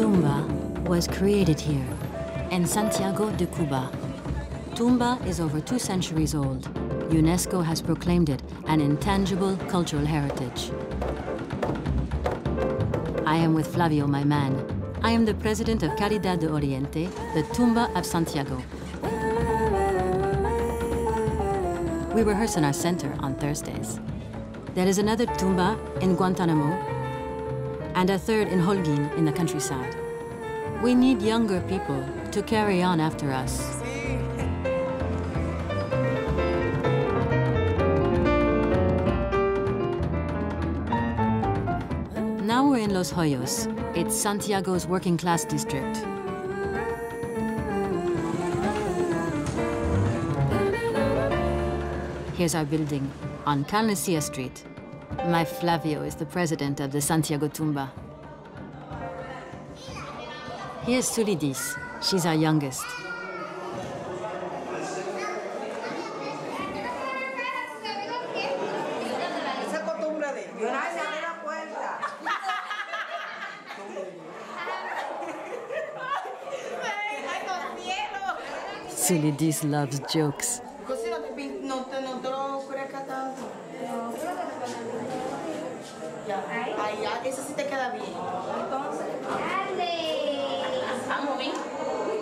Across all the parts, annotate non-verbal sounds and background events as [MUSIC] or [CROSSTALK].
Tumba was created here, in Santiago de Cuba. Tumba is over two centuries old. UNESCO has proclaimed it an intangible cultural heritage. I am with Flavio, my man. I am the president of Caridad de Oriente, the Tumba of Santiago. We rehearse in our center on Thursdays. There is another tumba in Guantanamo and a third in Holguin in the countryside. We need younger people to carry on after us. Now we're in Los Hoyos. It's Santiago's working class district. Here's our building on Calnesia Street. My Flavio is the president of the Santiago Tumba. Here's Sulidis. She's our youngest. Esa costumbre de llorar y abrir la puerta. Sulidis loves jokes. Ya, ahí, ya, eso sí te queda bien. Entonces, vamos bien.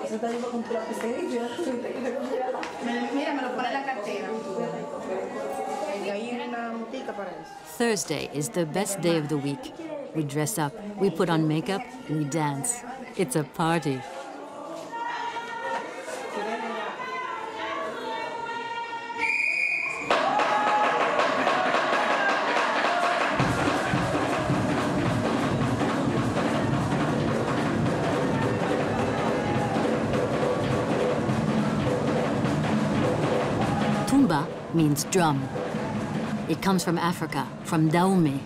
Eso te digo con tu lapicerito. Me- Mira, me lo pone en la cartera. Y ahí hay una mutica para eso. Thursday is the best day of the week. We dress up, we put on makeup, we dance. It's a party. Means drum. It comes from Africa, from Dahomey.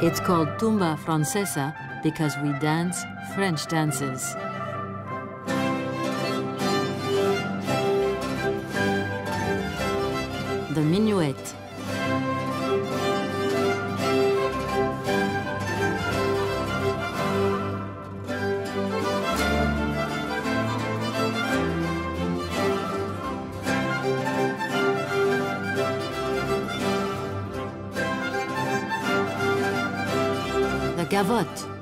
It's called Tumba Francesa because we dance French dances. The minuet. The gavotte.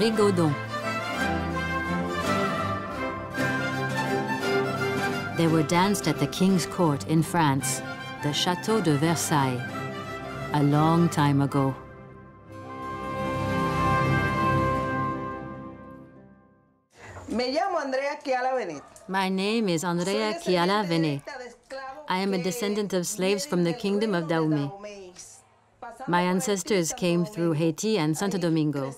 Rigaudon. They were danced at the king's court in France, the Chateau de Versailles, a long time ago. Me llamo Andrea Quiala Venet. My name is Andrea Quiala descendiente Venet. directa de esclavos I am a descendant of slaves from the kingdom of. Dahomey. My ancestors came through Haiti and Santo Domingo.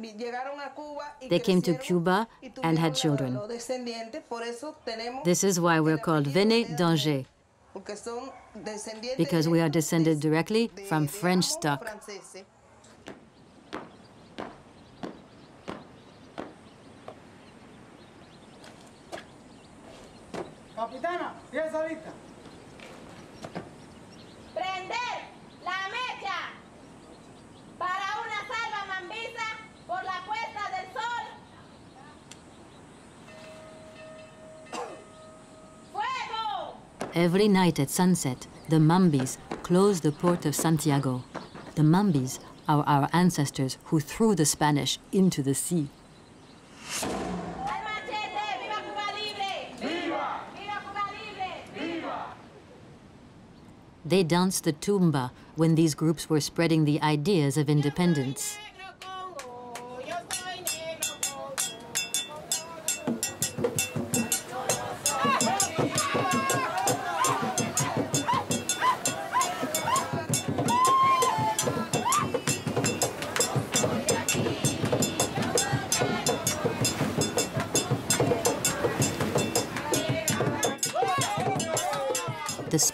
Crecieron, vi- llegaron a Cuba y They came to Cuba and had children. los descendientes, por eso tenemos This is why we're called apellido Venet de d'Angers, porque son descendientes because we are descended directly from French stock. Capitana, pieza lista. Prender la mecha para una salva mambiza por la puesta del sol. ¡Fuego! Every night at sunset, the Mambis close the port of Santiago. The Mambis are our ancestors who threw the Spanish into the sea. ¡Viva Cuba Libre! ¡Viva! ¡Viva Cuba Libre! They danced the tumba when these groups were spreading the ideas of independence.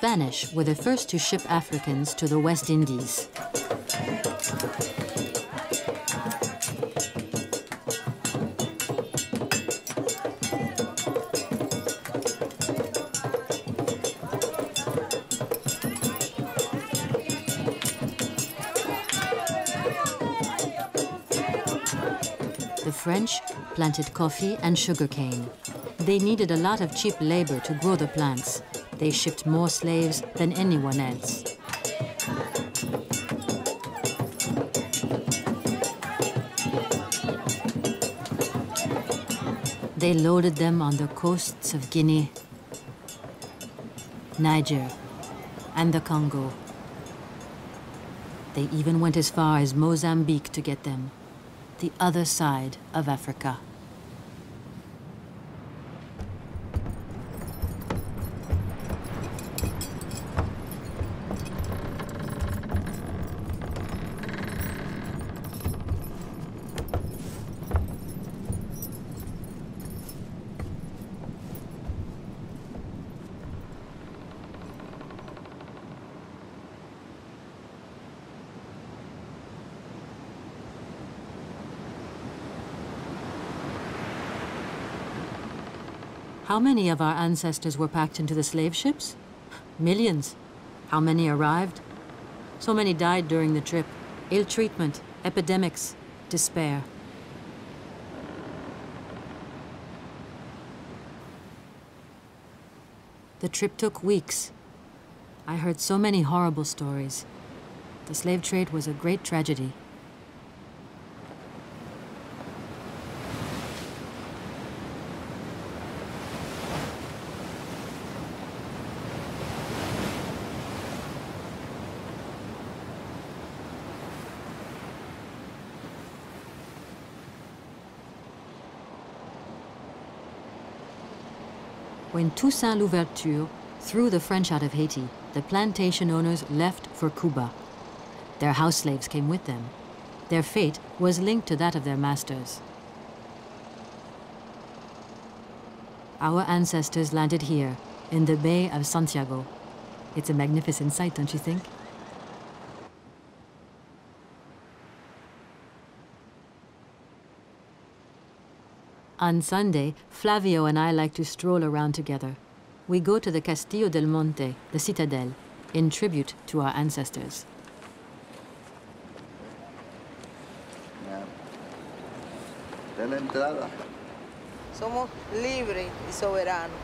Spanish were the first to ship Africans to the West Indies. The French planted coffee and sugarcane. They needed a lot of cheap labor to grow the plants. They shipped more slaves than anyone else. They loaded them on the coasts of Guinea, Niger, and the Congo. They even went as far as Mozambique to get them, the other side of Africa. How many of our ancestors were packed into the slave ships? Millions. How many arrived? So many died during the trip. Ill treatment, epidemics, despair. The trip took weeks. I heard so many horrible stories. The slave trade was a great tragedy. Toussaint Louverture threw the French out of Haiti, the plantation owners left for Cuba. Their house slaves came with them. Their fate was linked to that of their masters. Our ancestors landed here, in the Bay of Santiago. It's a magnificent sight, don't you think? On Sunday, Flavio and I like to stroll around together. We go to the Castillo del Morro, the citadel, in tribute to our ancestors. De la entrada. Somos libres y soberanos.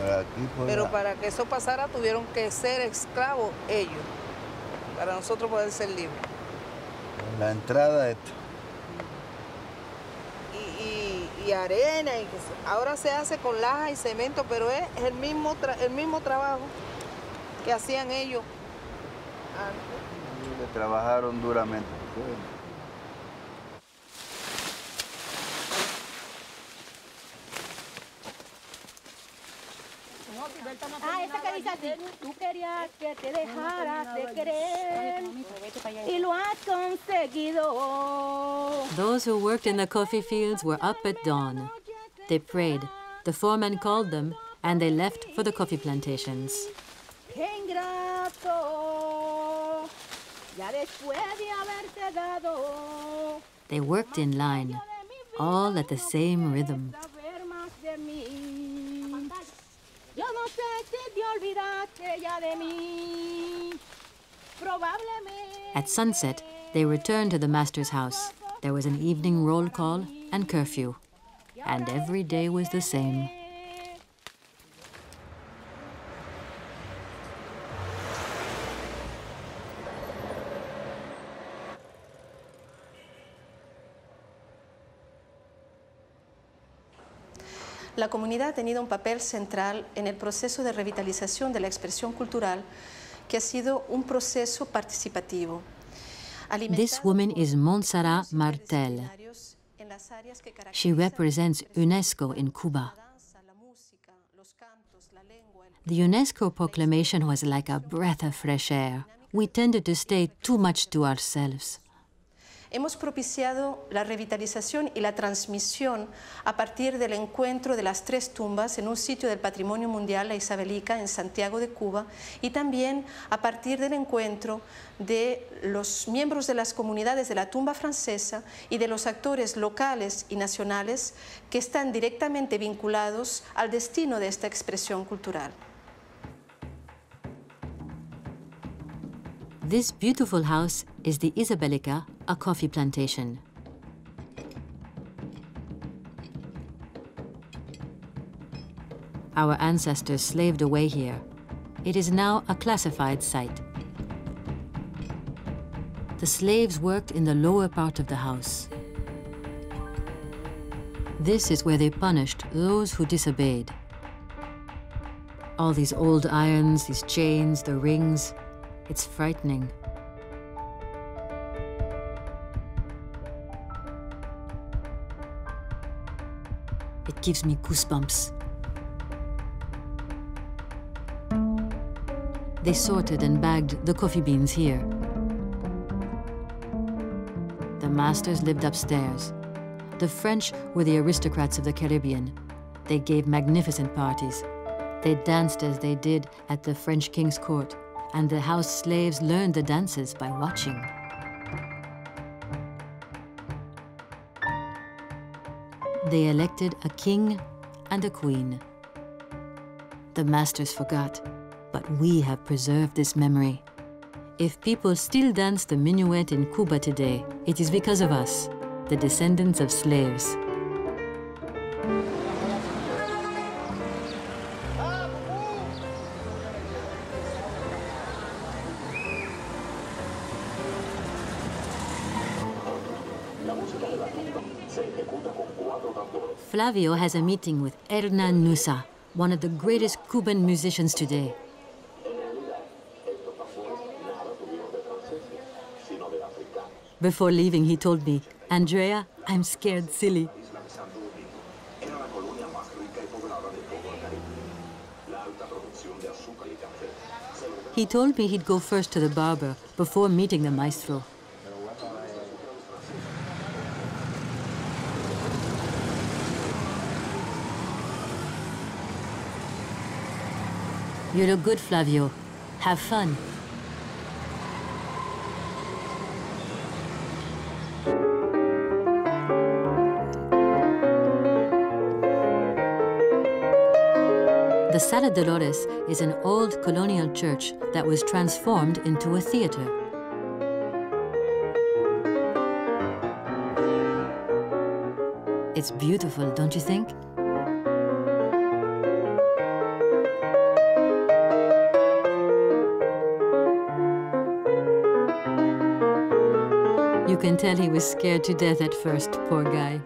Aquí por Pero para que eso pasara tuvieron que ser esclavos ellos, para nosotros poder ser libres. la entrada esto. Y- arena, y ahora se hace con laja y cemento, pero es el mismo, el mismo trabajo que hacían ellos antes. Que trabajaron duramente. Dice así. Tú querías que te dejaras de querer y lo has conseguido. Those who worked in the coffee fields were up at dawn. They prayed. The foreman called them, and they left for the coffee plantations. They worked in line, all at the same rhythm. Saber más de mí. Yo no sé si te olvidaste ya de mí. Probablemente. At sunset, they returned to the master's house. There was an evening roll call and curfew. And every day was the same. La comunidad ha tenido un papel central en el proceso de revitalización de la expresión cultural, que ha sido un proceso participativo. This woman is Montserrat Martel. She represents UNESCO in Cuba. The UNESCO proclamation was like a breath of fresh air. We tended to stay too much to ourselves. Hemos propiciado la revitalización y la transmisión a partir del encuentro de las tres tumbas en un sitio del Patrimonio Mundial, la Isabelica, en Santiago de Cuba, y también a partir del encuentro de los miembros de las comunidades de la tumba francesa y de los actores locales y nacionales que están directamente vinculados al destino de esta expresión cultural. This beautiful house is the Isabelica, a coffee plantation. Our ancestors slaved away here. It is now a classified site. The slaves worked in the lower part of the house. This is where they punished those who disobeyed. All these old irons, these chains, the rings, it's frightening. It gives me goosebumps. They sorted and bagged the coffee beans here. The masters lived upstairs. The French were the aristocrats of the Caribbean. They gave magnificent parties. They danced as they did at the French king's court, and the house slaves learned the dances by watching. They elected a king and a queen. The masters forgot, but we have preserved this memory. If people still dance the minuet in Cuba today, it is because of us, the descendants of slaves. Flavio has a meeting with Hernan Nussa, one of the greatest Cuban musicians today. Before leaving, he told me, Andrea, I'm scared silly. He told me he'd go first to the barber before meeting the maestro. You look good, Flavio. Have fun. The Sala Dolores is an old colonial church that was transformed into a theater. It's beautiful, don't you think? Tell he was scared to death at first, poor guy.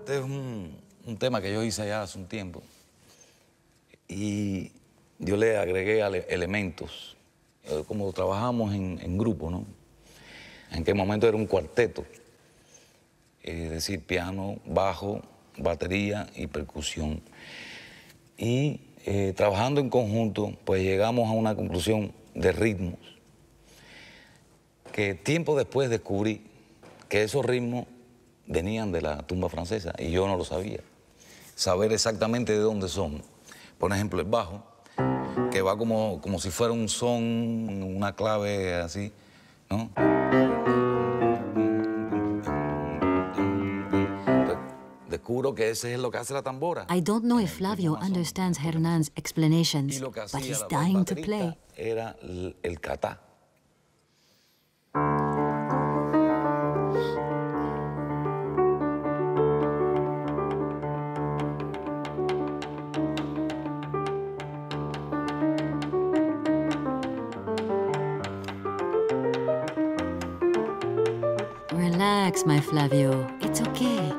Este es un, un tema que yo hice ya hace un tiempo y yo le agregué ale- elementos, eh, como trabajamos en, en grupo, ¿no? En qué momento era un cuarteto, es decir, piano, bajo, batería y percusión. Y eh, trabajando en conjunto, pues llegamos a una conclusión de ritmos, que tiempo después descubrí que esos ritmos venían de la tumba francesa y yo no lo sabía. Saber exactamente de dónde son. Por ejemplo, el bajo, que va como, como si fuera un son, una clave así, ¿no? Descubro que ese es lo que hace la tambora. I don't know if Flavio understands Hernan's Y explanations, but he's dying to play. Era el, el catá. My Flavio. It's okay.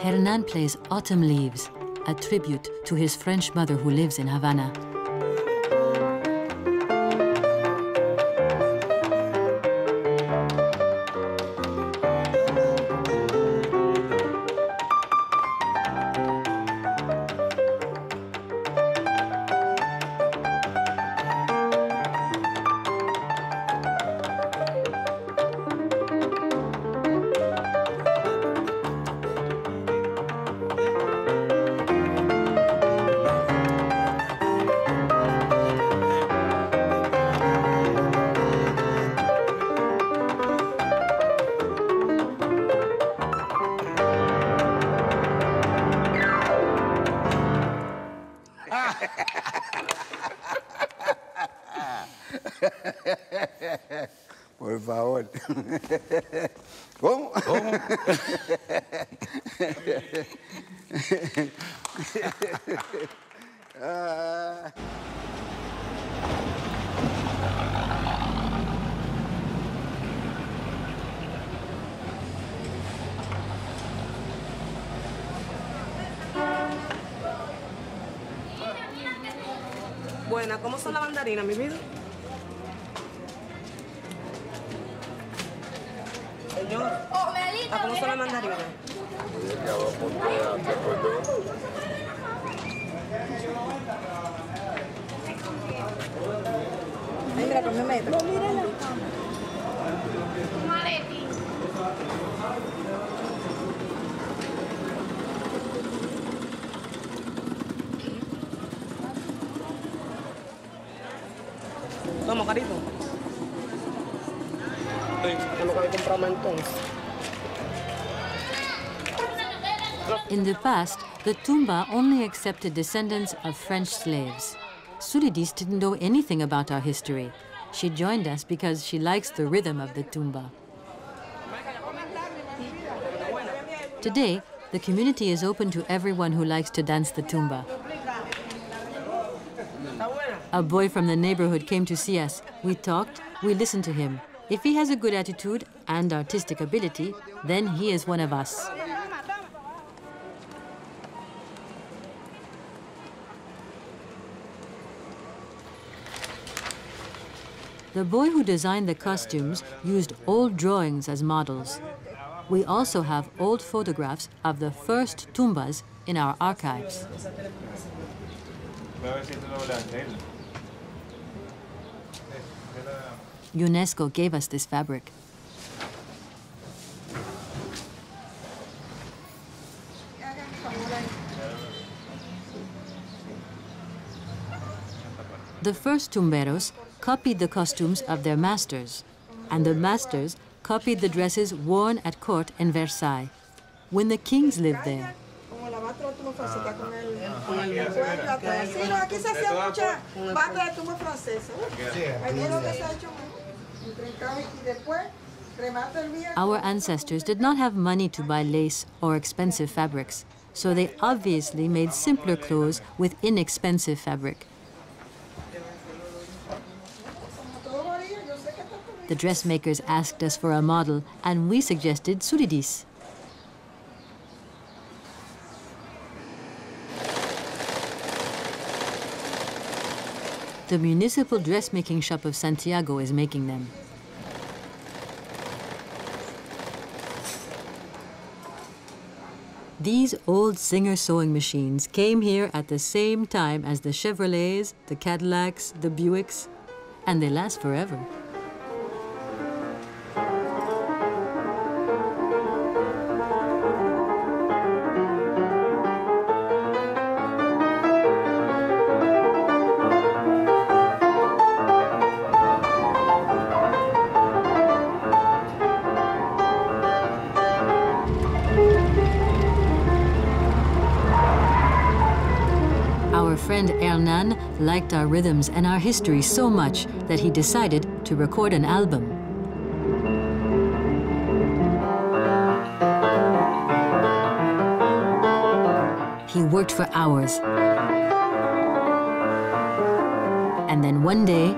Hernan plays Autumn Leaves, a tribute to his French mother who lives in Havana. yeah [LAUGHS] In the past, the Tumba only accepted descendants of French slaves. Suridis didn't know anything about our history. She joined us because she likes the rhythm of the Tumba. Today, the community is open to everyone who likes to dance the Tumba. A boy from the neighborhood came to see us. We talked, we listened to him. If he has a good attitude and artistic ability, then he is one of us. The boy who designed the costumes used old drawings as models. We also have old photographs of the first tumbas in our archives. UNESCO gave us this fabric. The first tumberos copied the costumes of their masters, and the masters copied the dresses worn at court in Versailles, when the kings lived there. Ah, ah. Our ancestors did not have money to buy lace or expensive fabrics, so they obviously made simpler clothes with inexpensive fabric. The dressmakers asked us for a model, and we suggested Suridis. The municipal dressmaking shop of Santiago is making them. These old Singer sewing machines came here at the same time as the Chevrolets, the Cadillacs, the Buicks, and they last forever. Liked our rhythms and our history so much that he decided to record an album. He worked for hours. And then one day,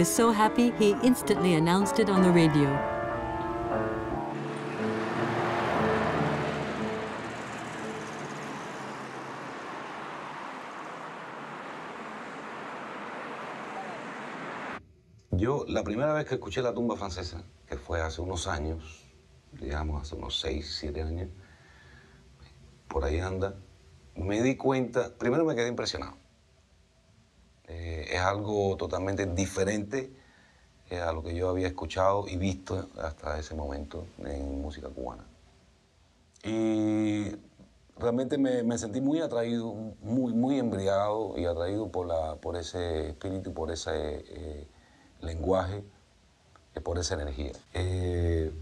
was so happy he instantly announced it on the radio. Yo, la primera vez que escuché la tumba francesa, que fue hace unos años, digamos hace unos 6, 7 años, por ahí anda, me di cuenta, primero me quedé impresionado. Es algo totalmente diferente eh, a lo que yo había escuchado y visto hasta ese momento en música cubana. Y realmente me, me sentí muy atraído, muy, muy embriagado y atraído por, la, por ese espíritu, por ese eh, lenguaje, eh, por esa energía. Eh,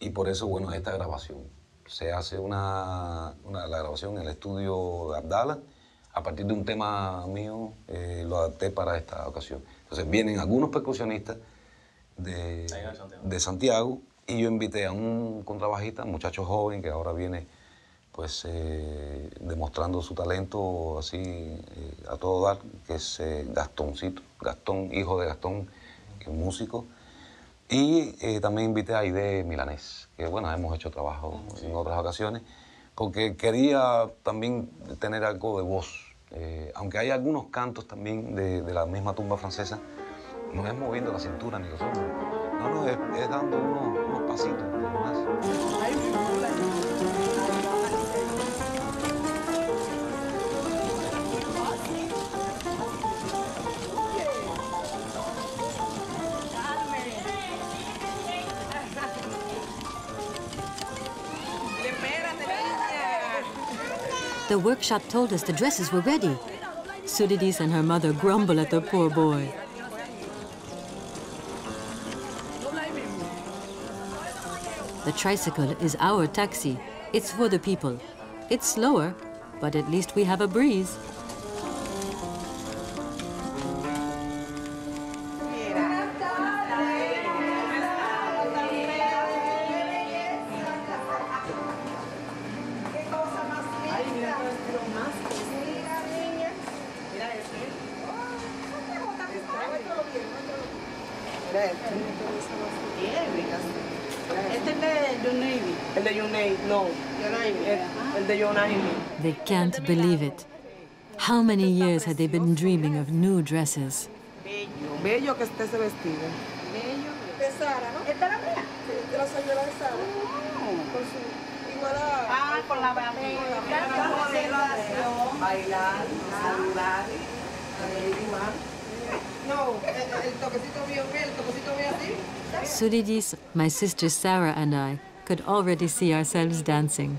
y por eso, bueno, esta grabación. Se hace una, una- la grabación en el estudio de Abdala. A partir de un tema mío, eh, lo adapté para esta ocasión. Entonces vienen algunos percusionistas de, de Santiago y yo invité a un contrabajista, un muchacho joven que ahora viene pues eh, demostrando su talento así eh, a todo dar, que es eh, Gastoncito, Gastón, hijo de Gastón, que es músico. Y también invité a Aide Milanés, que bueno, hemos hecho trabajo en otras ocasiones, porque quería también tener algo de voz. Eh, aunque hay algunos cantos también de, la misma tumba francesa, no es moviendo la cintura ni los hombros, no, no, es, dando unos pasitos The workshop told us the dresses were ready. Suridis and her mother grumble at the poor boy. The tricycle is our taxi. It's for the people. It's slower, but at least we have a breeze. No. El, el. They can't believe it. How many years had they been dreaming of new dresses? Bello. Bello que esté ese vestido. Bello. Sara, ¿no? ¿Esta es la mía? Sí, la de Sara. Con su igual a... Ah, con la. Bailar, saludar, animar. No, el, el toquecito ¿qué? El toquecito mío así. Suridis, my sister Sarah, and I could already see ourselves dancing.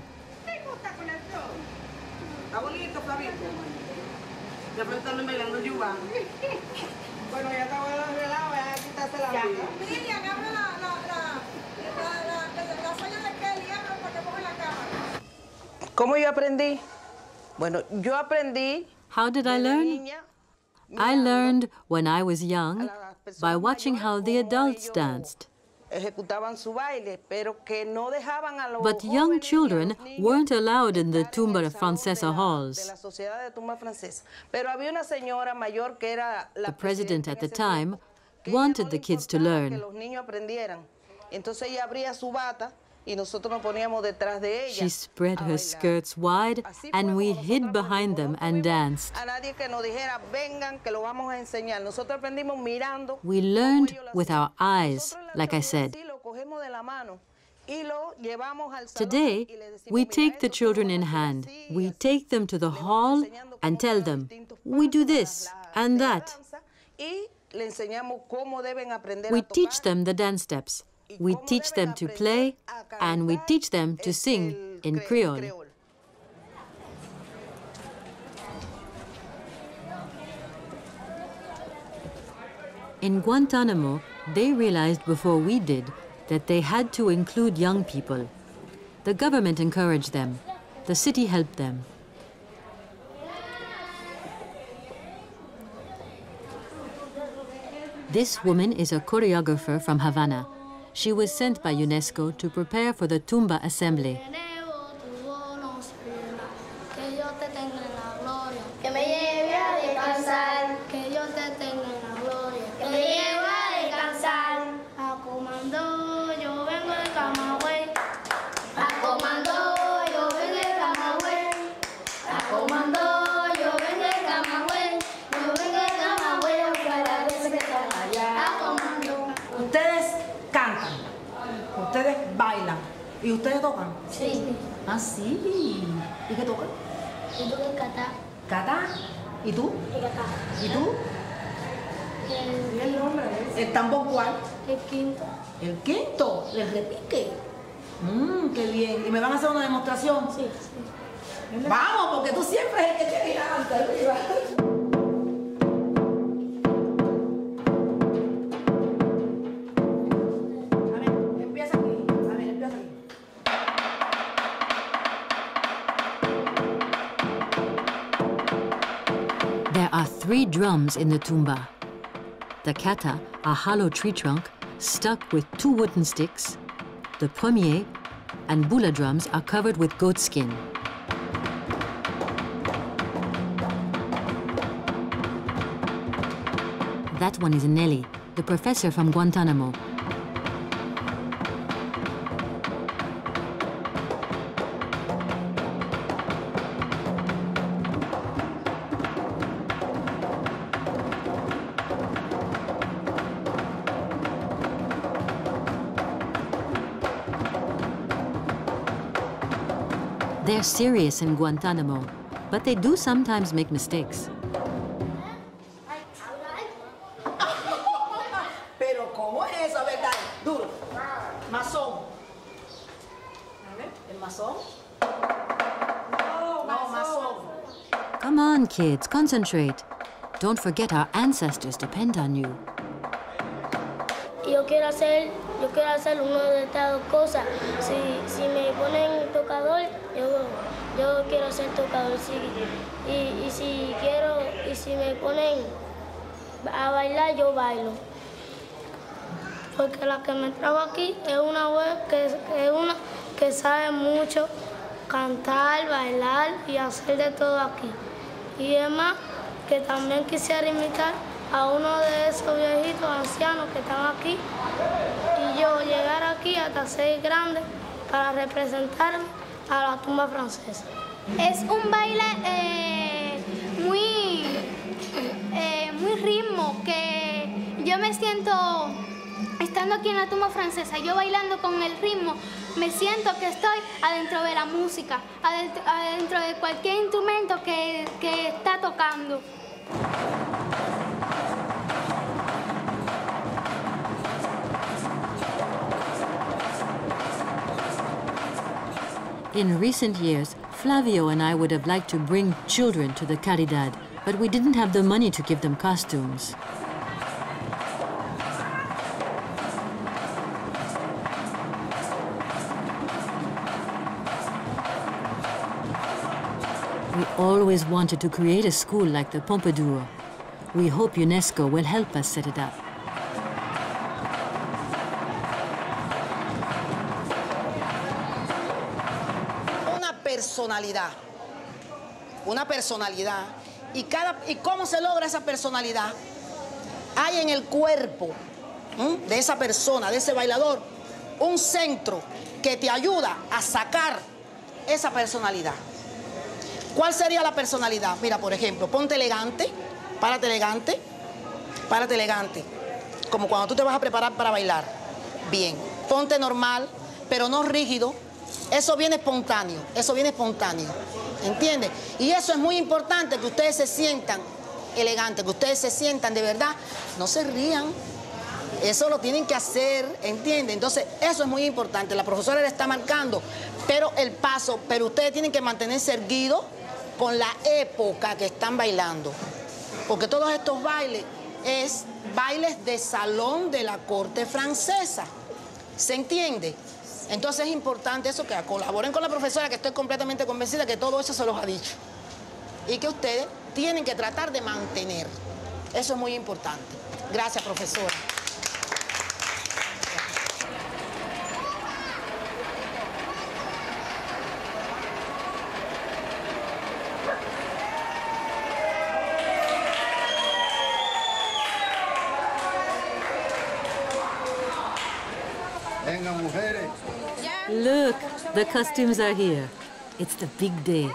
How did I learn? I learned when I was young by watching how the adults danced. But young children weren't allowed in the Tumba Francesa halls. The president at the time wanted the kids to learn. Los niños aprendieran. Entonces ella abría su bata y nosotros nos poníamos detrás de ella. She spread her skirts wide and we hid behind them and danced. A nadie que nos dijera, vengan, que lo vamos a enseñar. Nosotros aprendimos mirando. We learned with our eyes, like I said. así, lo cogemos de la mano y lo llevamos al salón Today, y le decimos, we take the children in lo vamos a hand. We take them to the hall and tell them, we do this and that. danza y le enseñamos cómo deben aprender We teach them the dance steps. We teach them to play and we teach them to sing in Creole. In Guantanamo, they realized before we did that they had to include young people. The government encouraged them. The city helped them. This woman is a choreographer from Havana. She was sent by UNESCO to prepare for the Tumba Assembly. Tocan? Sí. Ah, sí. ¿Y qué tocan? Yo toco el catá. ¿Cata? ¿Y tú? El catá. ¿Y tú? El, ¿El tambor cuál? el quinto. El quinto, el repique. Mmm, qué bien. ¿Y me van a hacer una demostración? Sí, sí. Vamos, porque tú siempre es el que adelante arriba. Drums in the tumba. The kata, a hollow tree trunk stuck with two wooden sticks. The premier and bula drums are covered with goat skin. That one is Nelly, the professor from Guantanamo. Serious in Guantanamo, but they do sometimes make mistakes. Pero ¿cómo es eso? A ver, dale, duro. Mazón. A ver, el mazón. No, mazón. Come on, kids, concentrate. Don't forget our ancestors depend on you. Yo quiero hacer, yo quiero hacer una de estas dos cosas. Si, si me ponen tocador, yo, yo quiero ser tocador. Si, y, si quiero, y si me ponen a bailar, yo bailo. Porque la que me trajo aquí es una web que, que es una que sabe mucho cantar, bailar y hacer de todo aquí. Y es más, que también quisiera imitar a uno de esos viejitos ancianos que están aquí y yo llegar aquí hasta ser grande para representarme a la tumba francesa. Es un baile eh, muy, eh, muy ritmo que yo me siento estando aquí en la tumba francesa, yo bailando con el ritmo, me siento que estoy adentro de la música, adentro, adentro de cualquier instrumento que, que está tocando. In recent years, Flavio and I would have liked to bring children to the Caridad, but we didn't have the money to give them costumes. We always wanted to create a school like the Pompadour. We hope UNESCO will help us set it up. Una personalidad. ¿Y, cada, ¿Y cómo se logra esa personalidad? Hay en el cuerpo de esa persona, de ese bailador, un centro que te ayuda a sacar esa personalidad. ¿Cuál sería la personalidad? Mira, por ejemplo, ponte elegante, párate elegante, párate elegante, como cuando tú te vas a preparar para bailar. Bien, ponte normal, pero no rígido. Eso viene espontáneo, eso viene espontáneo. ¿Entiendes? Y eso es muy importante, que ustedes se sientan elegantes, que ustedes se sientan de verdad, no se rían. Eso lo tienen que hacer, ¿entiende? Entonces, eso es muy importante. La profesora le está marcando, pero el paso, pero ustedes tienen que mantenerse erguidos con la época que están bailando. Porque todos estos bailes es bailes de salón de la corte francesa. ¿Se entiende? Entonces es importante eso, que colaboren con la profesora, que estoy completamente convencida que todo eso se los ha dicho. Y que ustedes tienen que tratar de mantener. Eso es muy importante. Gracias, profesora. The costumes are here. It's the big day.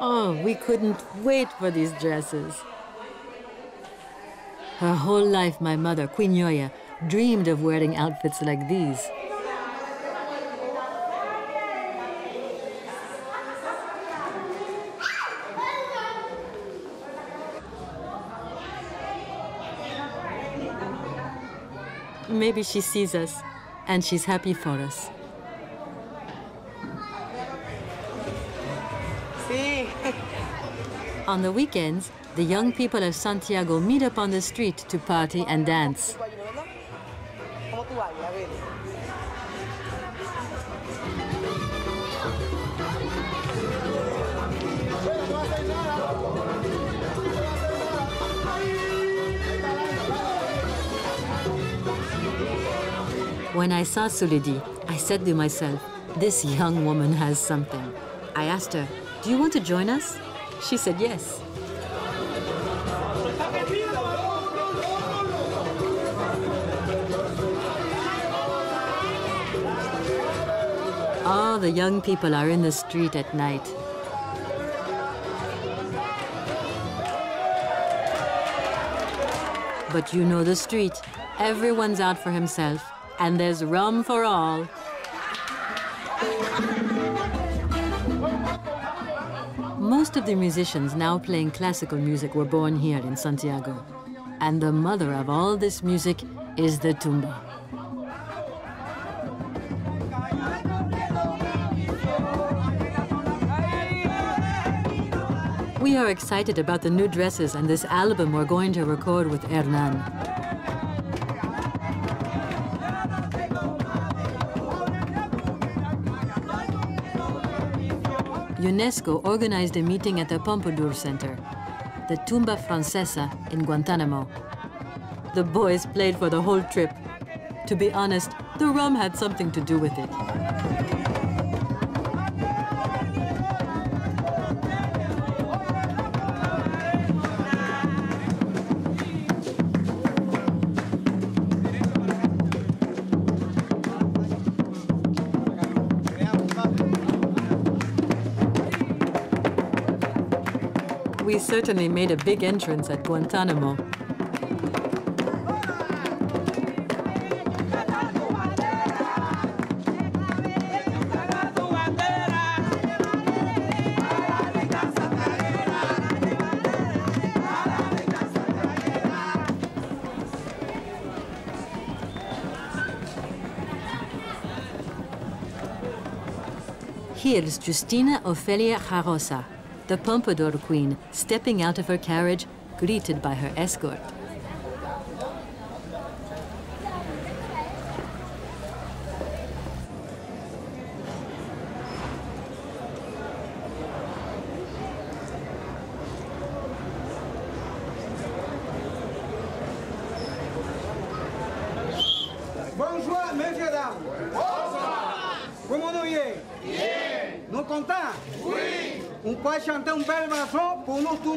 Oh, we couldn't wait for these dresses. Her whole life, my mother, Queen Yoya, dreamed of wearing outfits like these. Maybe she sees us and she's happy for us. On the weekends, the young people of Santiago meet up on the street to party and dance. When I saw Sulaidy, I said to myself, this young woman has something. I asked her, Do you want to join us? She said yes. All the young people are in the street at night. But you know the street. Everyone's out for himself, and there's rum for all. Most of the musicians now playing classical music were born here in Santiago. And the mother of all this music is the tumba. We are excited about the new dresses and this album we're going to record with Hernan. UNESCO organized a meeting at the Pompadour Center, the Tumba Francesa in Guantanamo. The boys played for the whole trip. To be honest, the rum had something to do with it. Certainly made a big entrance at Guantanamo. Here's Justina Ofelia Jarosa, the Pompadour Queen, stepping out of her carriage, greeted by her escort.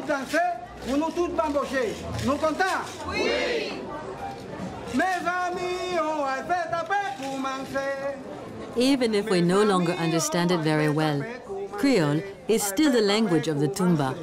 Pour nous tous danser, pour nous tous bambocher. Nous contents Oui. Mes amis, on va faire taper pour manger. Even if we no longer understand it very well, Creole is still the language of the Tumba.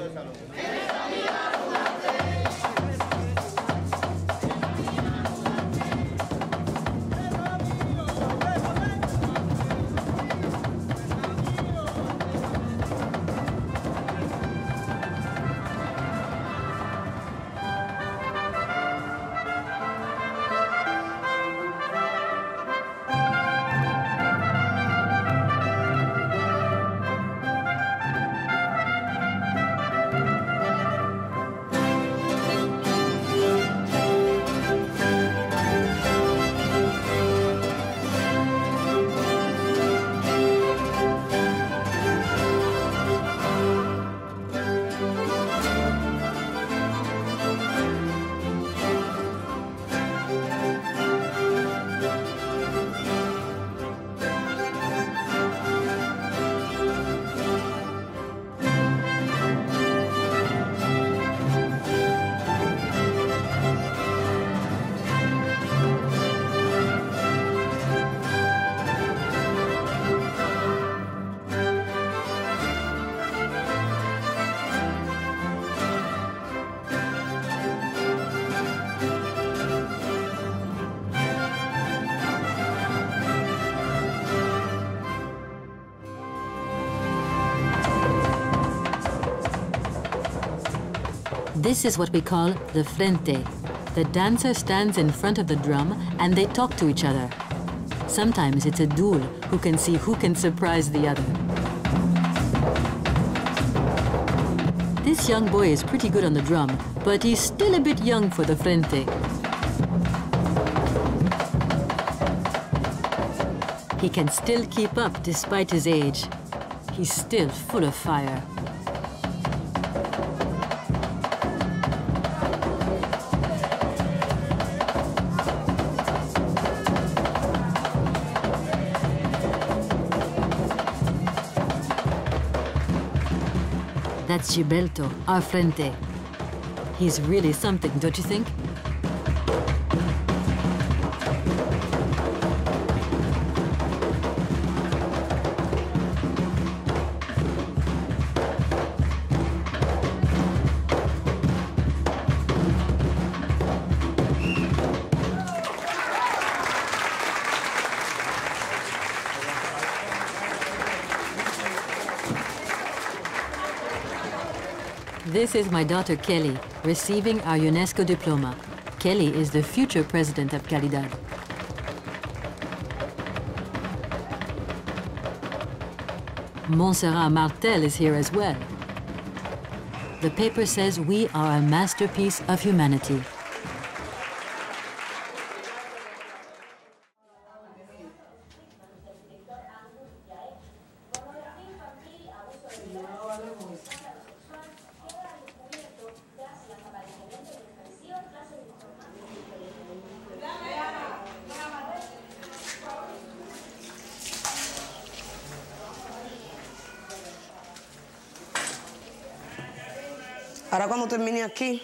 This is what we call the frente. The dancer stands in front of the drum and they talk to each other. Sometimes it's a duel who can see who can surprise the other. This young boy is pretty good on the drum, but he's still a bit young for the frente. He can still keep up despite his age. He's still full of fire. That's Gilberto, our frente. He's really something, don't you think? This is my daughter Kelly, receiving our UNESCO diploma. Kelly is the future president of Caridad. Montserrat Martel is here as well. The paper says we are a masterpiece of humanity. Ahora cuando termine aquí,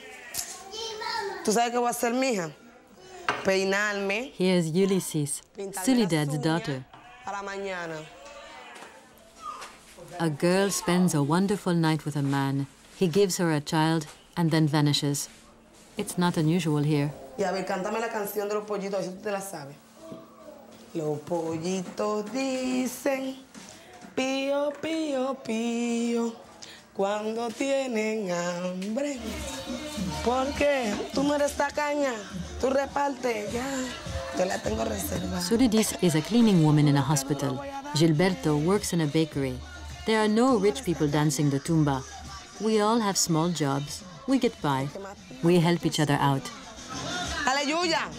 ¿tú sabes qué voy a hacer, mija? Peinarme Here's Ulysses, Soledad's daughter. para mañana. A girl spends a wonderful night with a man. He gives her a child and then vanishes. It's not unusual here. Y a ver, cántame la canción de los pollitos, si tú te la sabes. Los pollitos dicen, pío, pío, pío, cuando tienen hambre. ¿Por qué? Tú no eres tacaña, tú reparte ya. Yo la tengo reservada. Suridis is a cleaning woman in a hospital. Gilberto works in a bakery. There are no rich people dancing the tumba. We all have small jobs. We get by. We help each other out. ¡Aleluya!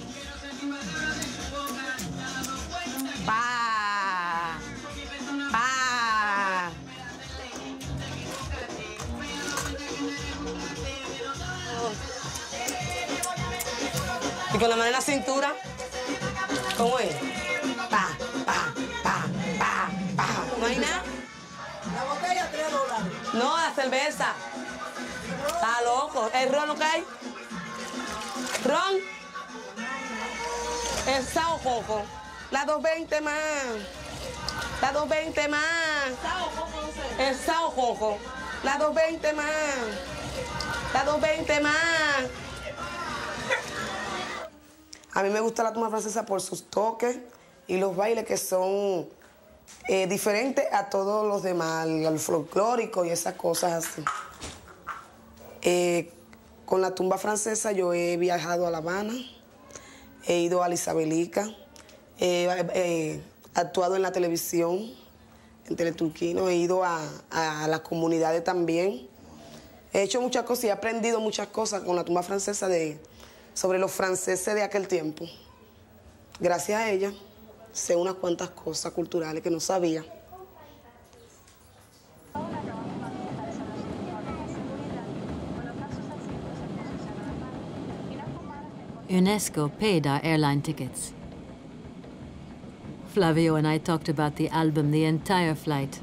Y con la mano en la cintura. ¿Cómo es? Pa, pa, pa, pa, pa. ¿No hay nada? La botella, 3 dólares. No, la cerveza. Está loco. ¿El ron no cae? ¿Ron? El sao coco. La 220 más. La 220 más. El sao coco. La 220 más. La 220 más. A mí me gusta la tumba francesa por sus toques y los bailes que son eh, diferentes a todos los demás, el folclórico y esas cosas así. Eh, con la tumba francesa yo he viajado a La Habana, he ido a la Isabelica, he actuado en la televisión, en Teleturquino, he ido a, a las comunidades también. He hecho muchas cosas y he aprendido muchas cosas con la tumba francesa de, sobre los franceses de aquel tiempo. Gracias a ella sé unas cuantas cosas culturales que no sabía. UNESCO paid our airline tickets. Flavio and I talked about the album the entire flight.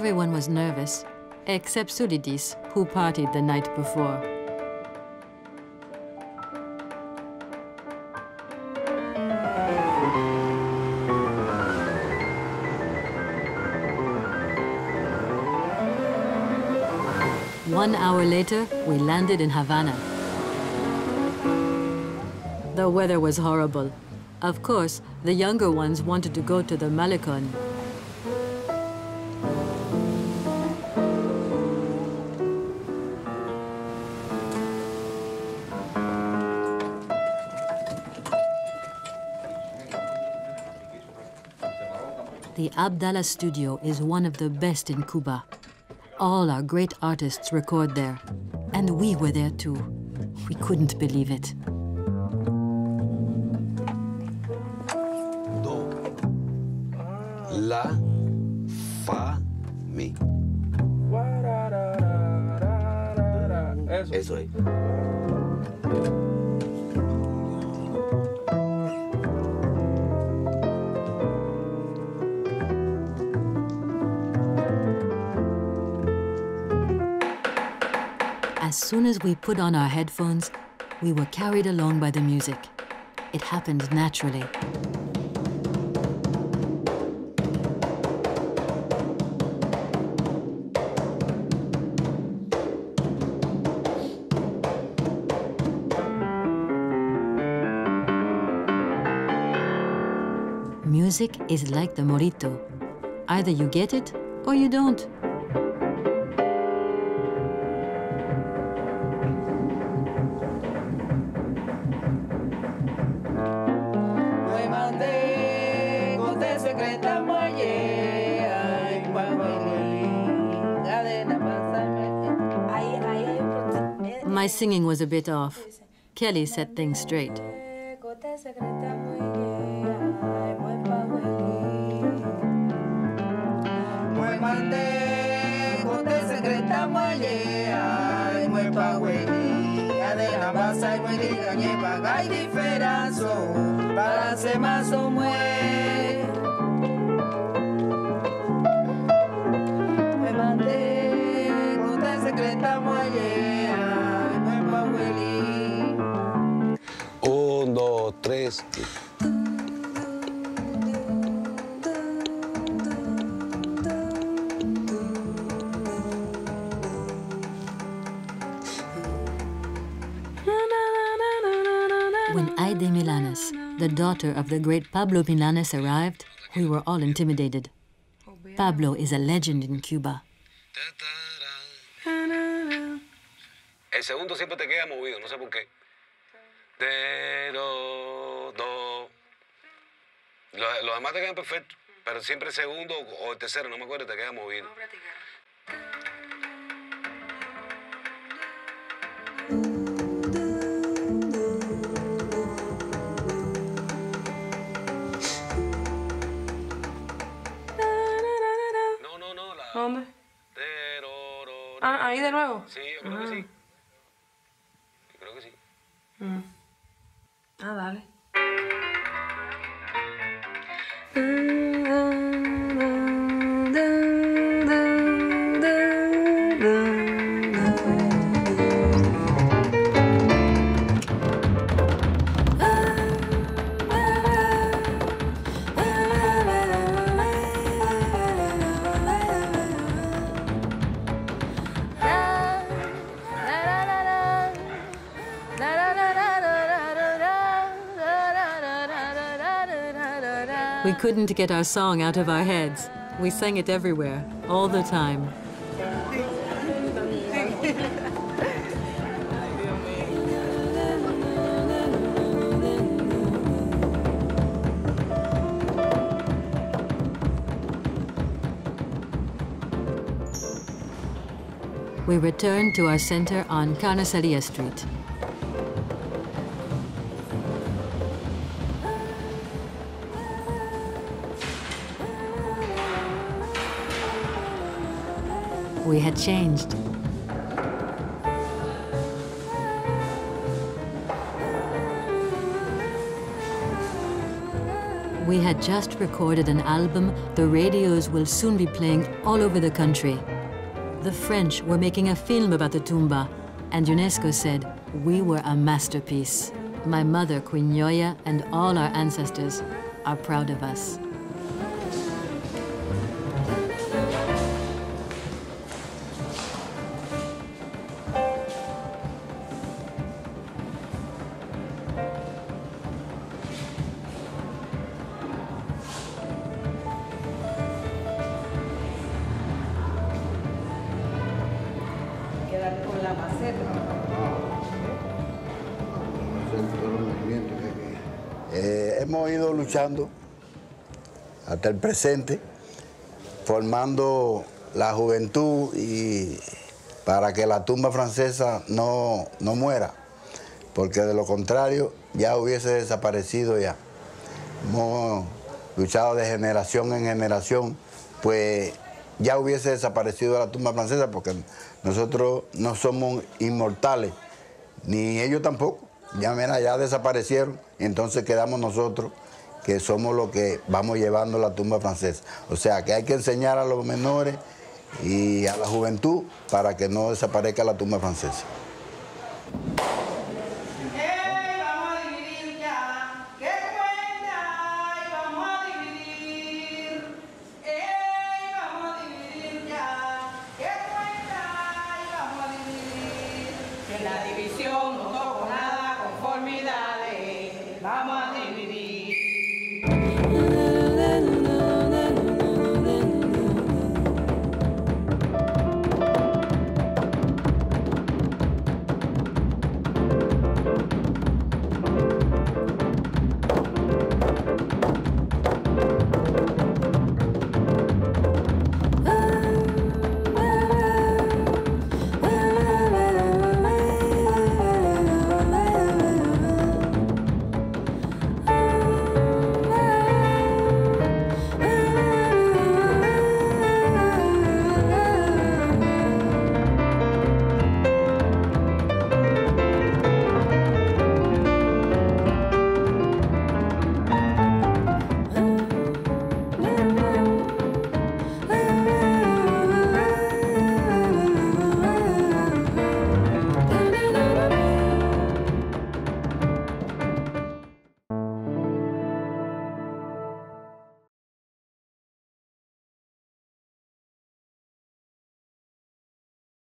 Everyone was nervous, except Soulidis, who partied the night before. One hour later, we landed in Havana. The weather was horrible. Of course, the younger ones wanted to go to the Malecon. Abdala studio is one of the best in Cuba. All our great artists record there. And we were there too. We couldn't believe it. We put on our headphones, we were carried along by the music. It happened naturally. Music is like the morito. Either you get it or you don't. My singing was a bit off. Kelly set things straight. secreta muelle, daughter of the great Pablo Milanes, arrived, we were all intimidated. Pablo is a legend in Cuba. Los, demás te quedan perfectos, pero siempre el segundo o el tercero, no me acuerdo, te queda movido. Ahí de nuevo. Sí, yo creo que sí. Yo creo que sí. Mm. Ah, dale. Couldn't get our song out of our heads. We sang it everywhere, all the time. We returned to our center on Carniceria Street. We had changed. We had just recorded an album the radios will soon be playing all over the country. The French were making a film about the tumba, and UNESCO said we were a masterpiece. My mother, Queen Yoya, and all our ancestors are proud of us. Hasta el presente, formando la juventud y para que la tumba francesa no, no muera, porque de lo contrario ya hubiese desaparecido ya. Hemos luchado de generación en generación, pues ya hubiese desaparecido la tumba francesa, porque nosotros no somos inmortales, ni ellos tampoco. Ya, mira, ya desaparecieron, entonces quedamos nosotros que somos los que vamos llevando la tumba francesa. O sea, que hay que enseñar a los menores y a la juventud para que no desaparezca la tumba francesa.